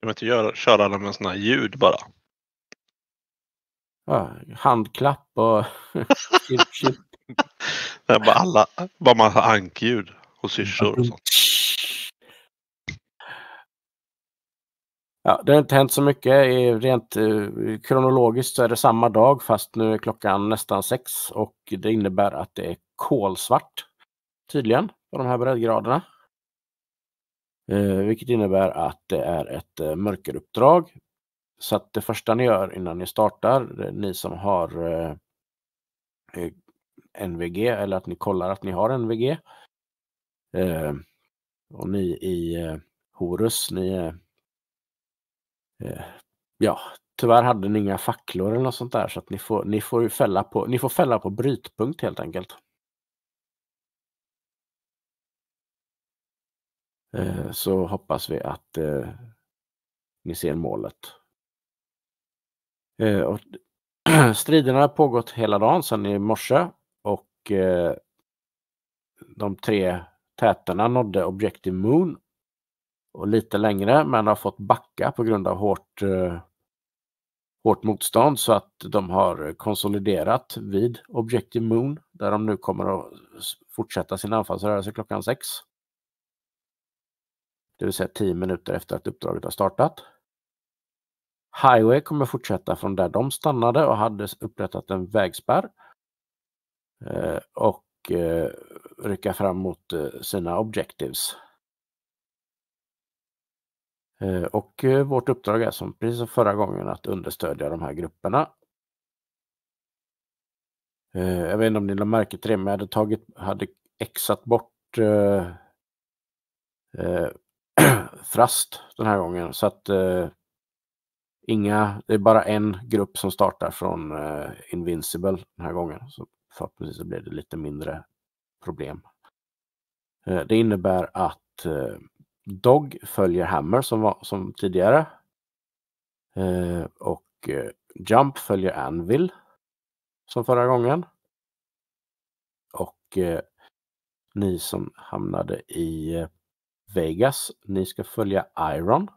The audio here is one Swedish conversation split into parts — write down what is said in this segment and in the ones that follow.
Jag vill inte göra, köra den med sådana här ljud bara. Ja, handklapp och chip, chip. Det är bara, alla, bara massa ankljud och syrsor och sånt. Ja, det har inte hänt så mycket. Rent eh, kronologiskt så är det samma dag fast nu är klockan nästan sex och det innebär att det är kolsvart tydligen på de här breddgraderna. Eh, vilket innebär att det är ett eh, mörkeruppdrag. Så att det första ni gör innan ni startar, ni som har eh, eh NVG eller att ni kollar att ni har NVG. Eh, och ni i eh, Horus, ni är Eh, ja, tyvärr hade ni inga facklor eller något sånt där så att ni får, ni får fälla på, ni får fälla på brytpunkt helt enkelt. Eh, så hoppas vi att eh, ni ser målet. Eh, och striderna har pågått hela dagen sedan i morse och eh, de tre täterna nådde Objective Moon och lite längre men har fått backa på grund av hårt, eh, hårt motstånd så att de har konsoliderat vid Objective Moon där de nu kommer att fortsätta sin anfallsrörelse klockan sex. Det vill säga tio minuter efter att uppdraget har startat. Highway kommer fortsätta från där de stannade och hade upprättat en vägspärr. Eh, och eh, rycka fram mot eh, sina objectives. Och vårt uppdrag är som precis som förra gången att understödja de här grupperna. Jag vet inte om ni lade märke till det, men jag hade, tagit, hade exat bort Frast den här gången. Så att eh, inga, det är bara en grupp som startar från eh, Invincible den här gången. Så förhoppningsvis så blir det lite mindre problem. Eh, det innebär att eh, Dog följer Hammer som, var, som tidigare. Eh, och eh, Jump följer Anvil som förra gången. Och eh, ni som hamnade i eh, Vegas, ni ska följa Iron.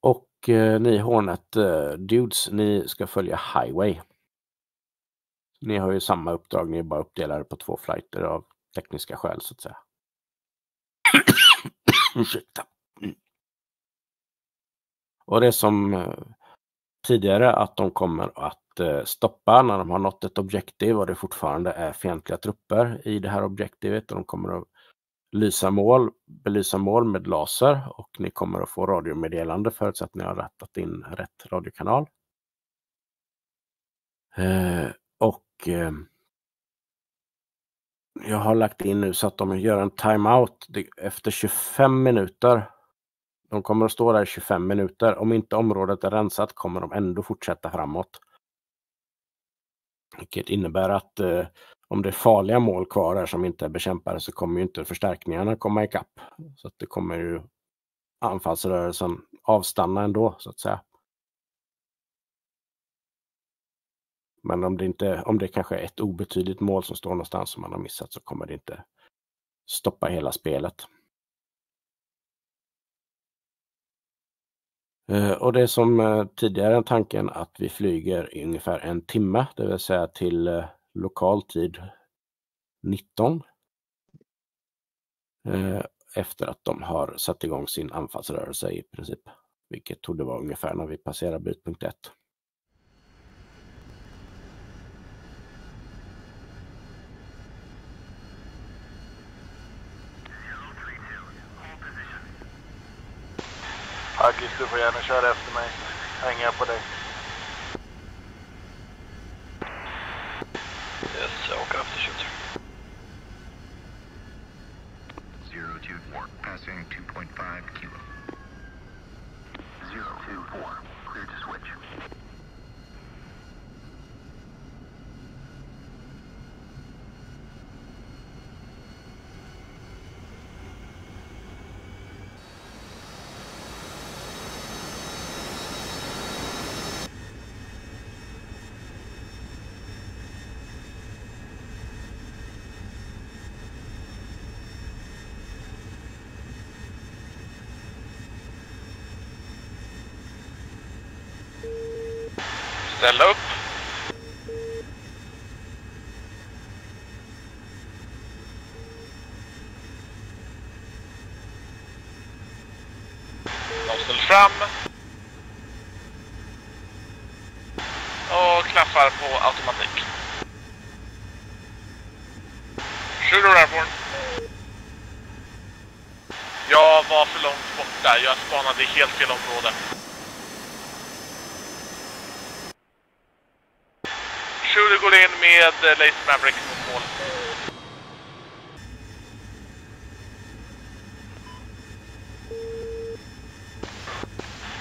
Och eh, ni Hornet eh, Dudes, ni ska följa Highway. Ni har ju samma uppdrag, ni är bara uppdelade på två flighter av tekniska skäl så att säga. Ursäkta. Mm. Och det är som eh, tidigare att de kommer att eh, stoppa när de har nått ett objektiv och det fortfarande är fientliga trupper i det här objektivet. Och de kommer att lysa mål, belysa mål med laser och ni kommer att få radiomeddelande förutsatt att ni har rättat in rätt radiokanal. Eh, och eh, jag har lagt in nu så att de gör en timeout efter 25 minuter. De kommer att stå där i 25 minuter. Om inte området är rensat kommer de ändå fortsätta framåt. Vilket innebär att eh, om det är farliga mål kvar här som inte är bekämpade så kommer ju inte förstärkningarna komma ikapp. Så att det kommer ju anfallsrörelsen avstanna ändå så att säga. Men om det, inte, om det kanske är ett obetydligt mål som står någonstans som man har missat så kommer det inte stoppa hela spelet. Eh, och det är som eh, tidigare tanken att vi flyger i ungefär en timme, det vill säga till eh, lokal tid 19. Efter att de har satt igång sin anfallsrörelse i princip. Vilket tog vara ungefär när vi passerar brytpunkt 1. Aggis, du får gärna köra efter mig. Hänger jag på dig. Ställa upp. Nozzle fram. Och klaffar på automatik. Shooter airborne. Jag var för långt borta. Jag spanade i helt fel område. Shooter går in med eh, Laser Maverick mot mål.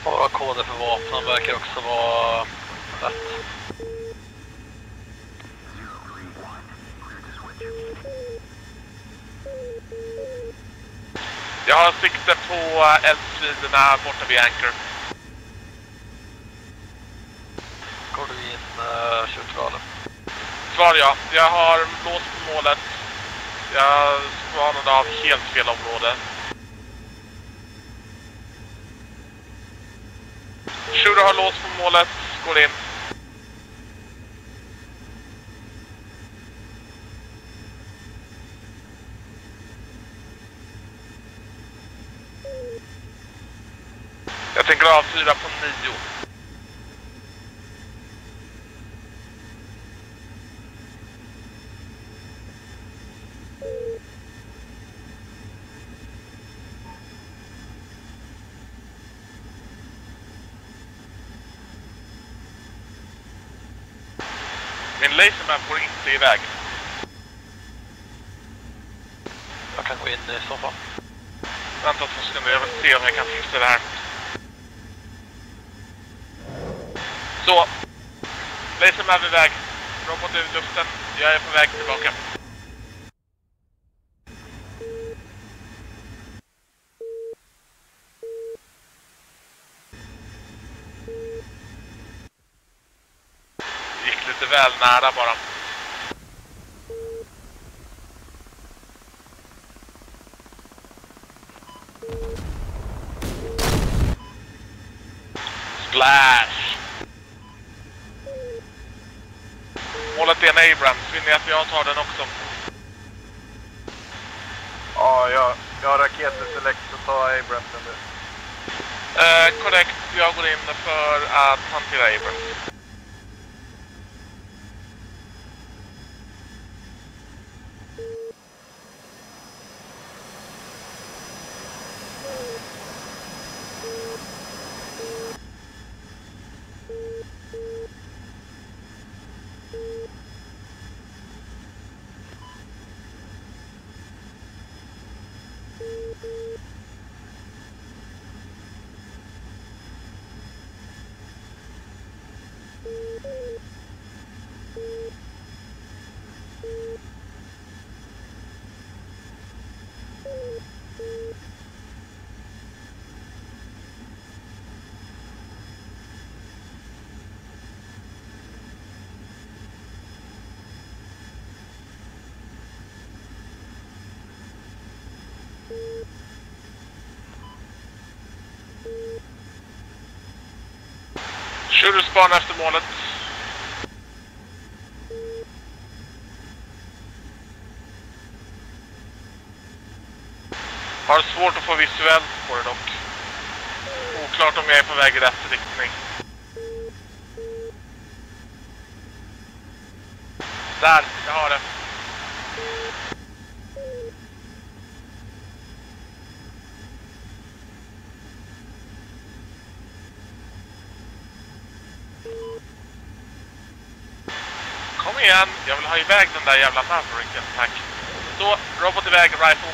Bara koder för vapnen verkar också vara rätt. Jag har sikte på eh, eldstriderna borta vid Anchor. Eh, Går? Svar ja. Jag har låst på målet. Jag spanade av helt fel område. Shura har låst på målet. Går in. Jag tänker avfyra på nio. Min laserman får inte iväg. Jag kan gå in i så fall. Vänta två sekunder, jag vill se om jag kan fixa det här. Så. Laserman är iväg. Robot i luften. Jag är på väg tillbaka. Lite väl nära bara. Splash! Målet är en Abrams. Vill ni att jag tar den också? Ja, jag, jag har raketer select så ta Abramsen du. Eh, korrekt. Jag går in för att hantera Abrams. Kör du spana efter målet. Har svårt att få visuellt på det dock. Oklart om jag är på väg i rätt riktning. Där, jag har det. Igen, jag vill ha iväg den där jävla Mavericken, tack. Så, robot iväg, rifle.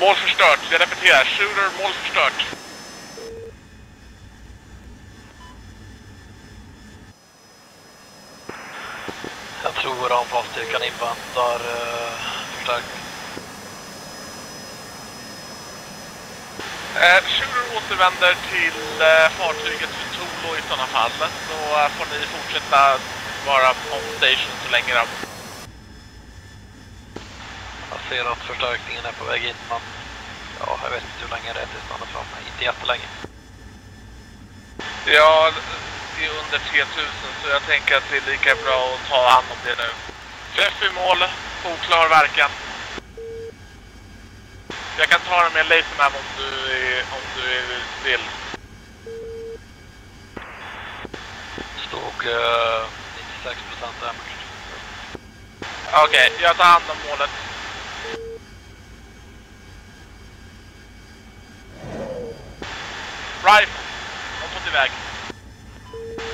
Mål förstört, jag repeterar. Shooter, mål förstört. Inväntar uh, förstärkning. Eh, Shooter återvänder till eh, fartyget för Tolo i sådana fall. Så eh, får ni fortsätta vara on station så länge då. Jag ser att förstärkningen är på väg in, men ja, jag vet inte hur länge det är tills man är framme. Inte jättelänge. Ja, det är under 3000 så jag tänker att det är lika bra att ta hand om det nu. Träff i mål, oklar verkan. Jag kan ta det med lasermam om du, är, om du vill. Stod eh, 96% damage. Okej, jag tar hand om målet. Rifle, de har fått iväg.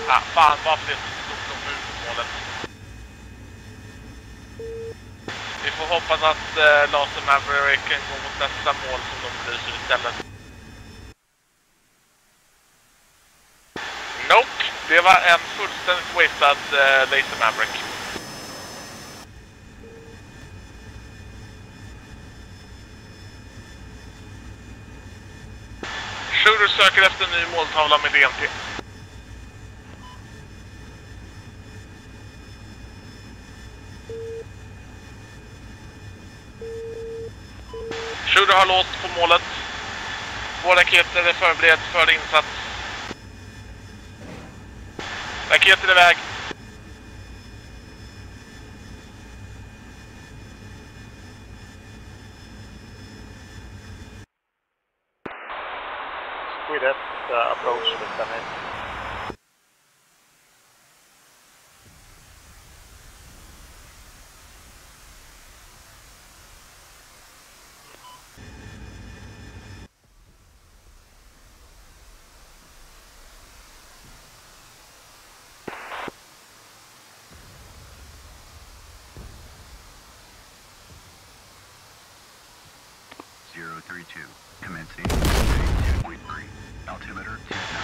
Ah, fan, varför det stod de ut på målet? Vi får hoppas att eh, Laser kan gå mot nästa mål som de belyser istället. Nope, det var en fullständigt wastad eh, Laser Maverick. Shooter söker efter en ny måltavla med DMT. Intruder har låst på målet. Två raketer är förberedd för insats. Raketer iväg.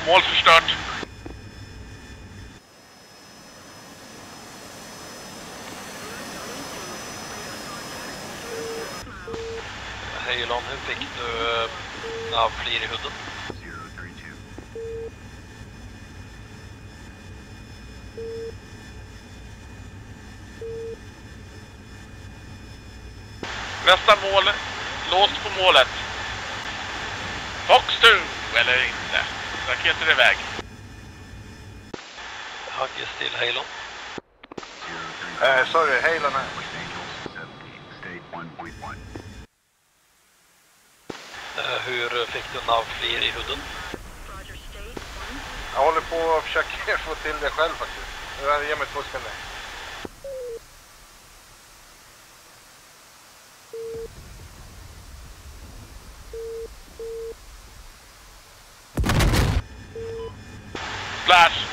Mål förstört. Heilon, hur fick du eh, nav flir i two. Nästa mål. Låst på målet. Fox 2, eller inte. Raketer iväg. Hugges till Heilon. Zero three Uh, sorry, Halen här. Eh, hur fick du nav flir i hudden? Jag håller på att försöka få till det själv faktiskt. Jag ger mig två sekunder. last